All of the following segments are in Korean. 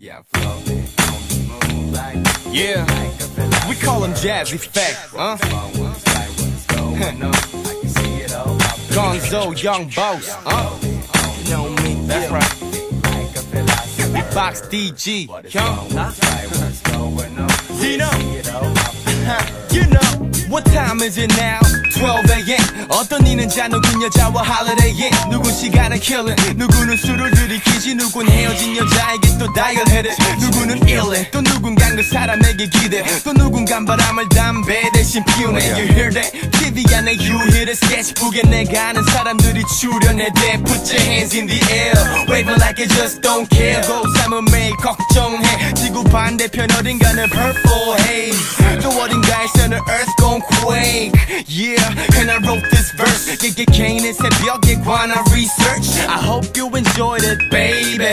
Yeah, floating Yeah, we call him Jazz Effect, huh? Gonzo, Young Boss, huh? that's right. Box DG, young. You know, what time is it now? 12 a.m. 어떤 이는 잔혹인 여자와 하래데이 누군 시간을 killing 누구는 술을 들이키지 누군 헤어진 여자에게 또 다이얼해대 누구는 일해 또 누군가 그 사람에게 기대 또 누군가 바람을 담배 대신 피우네 You hear that? TV 안에 유희를 스케치북에 내가 아는 사람들이 출연해 They put your hands in the air Waving like you just don't care 고삼은 매일 걱정해 지구 반대편 어딘가는 purple haze 또 어딘가에서는 earth quake Yeah, and I wrote this verse 이게 개인의 새벽에 관한 research I hope you enjoyed it, baby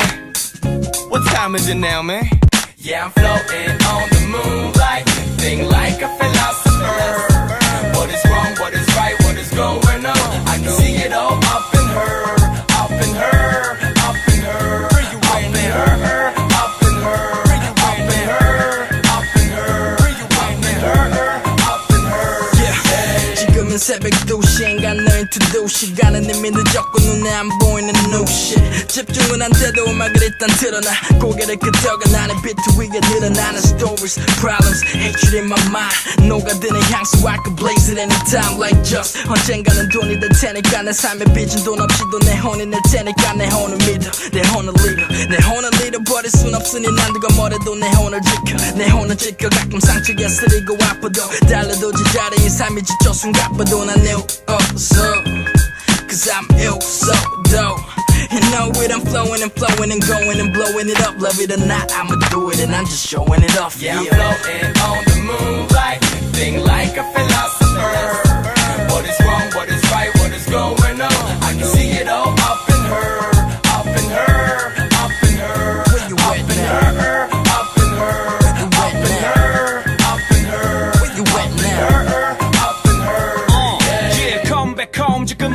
What time is it now, man? Yeah, I'm floating on the moonlight Think like a philosopher get all up in her, up in her, up in her, up in her, up in her, up in her, up in her, up in her, up in her. Yeah, 지금은 새벽 2시 2 o 시간은 이미 늦었고 눈에 안 보이는 no shit 집중은 안 돼도 음악을 일단 틀어놔 고개를 끄덕여 나는 비트 위에 늘어나는 stories problems hatred in my mind 녹아드는 향수 I could blaze it anytime like just 언젠가는 돈이 될 테니까 내 삶에 빚은 돈 없이도 내 혼이 낼 테니까 내 혼을 믿어 내 혼을 리더 내 혼을 잃어버릴 순 없으니 난 누가 뭐래도 내 혼을 지켜 내 혼을 지켜 가끔 상처에 쓰리고 아파도 달려도 제자리인 삶이 지쳐 숨 가빠도 난내 없어 I'm ill, so dope. And know it, I'm flowing and flowing and going and blowing it up. Love it or not, I'ma do it and I'm just showing it off. Yeah, yeah. I'm floating on the moonlight, like, thing like a philosopher.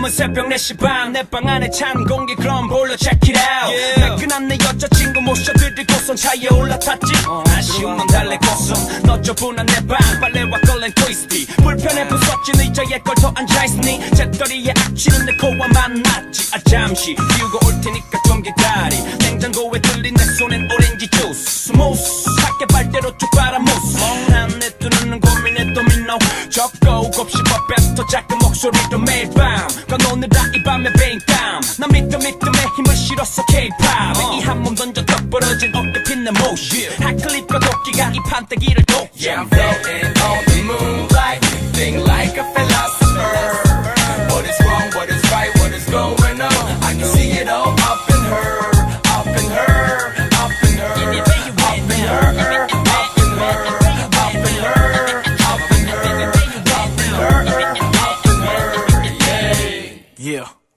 신문 새벽 4시 반내 방 안에 찬 공기 그럼 볼로 check it out 매끈한 내 여자친구 모셔드리고선 차에 올라탔지 어, 아쉬움만 달래 고슴 너 좁은 내방 빨래와 걸렌 트위스티 불편해 부서진 의자에 걸터 앉아있으니 제떨이에 악취는 내 코와 만났지 아 잠시 비우고 올 테니까 좀 기다리 냉장고에 들린 내 손엔 오렌지 주스 스무스 밖에 발대로 쭉 빨아무스 멍난 내 뜨는 고민에 또 민노 적고 곱씹어 빼더 작은 목소리도 매일 밤 꺼놓느라 이밤에 뱅감 난 믿음 믿음에 힘을 실었어 K-POP uh. 이한몸 던져 떡 벌어진 어깨 핀내 모습 핫클립과 도끼가 이 판때기를 돕 Yeah I'm